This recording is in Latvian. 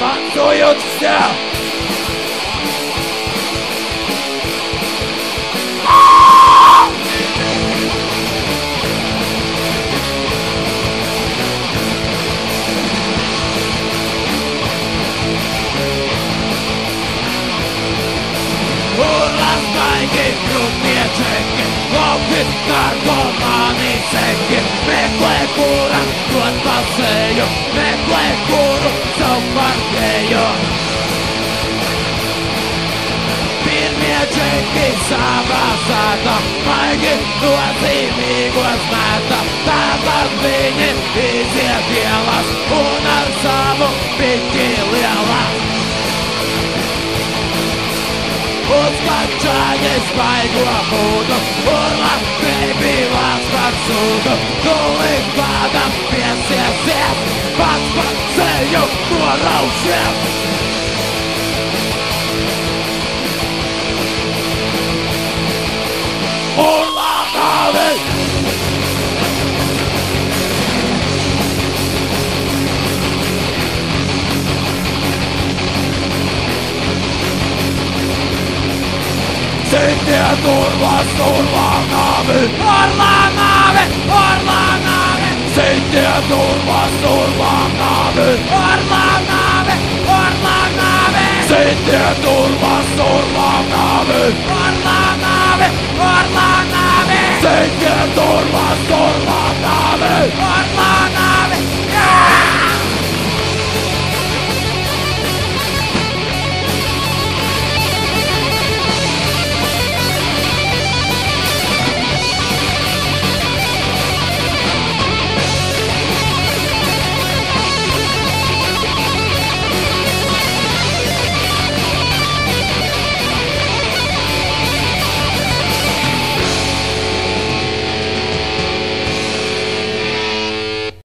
반소였자 Olazdayım rupiye çekin Vakit narkomani sekin Mekle kuran tuottaseyum savu partēju. Pirmie čeki savā sāta, maigi nozīmīgos meta, tāpat viņi iziet ielas un ar savu piķi lielās. Uzkačājies baigo būdu, un Latvijai bija vārds par sūdu. Tūlīt kādam piesiesies, pats par ceļu norausies. Un Latvijai! Sitiet turvas, turvā nāvi, orlā nāvi, orlā nāvi. Niitä turvas turvaan naave Harmaan naave, harmaan naave Sitten turvas turvaan naave Harmaan naave, harmaan naave Sitten naave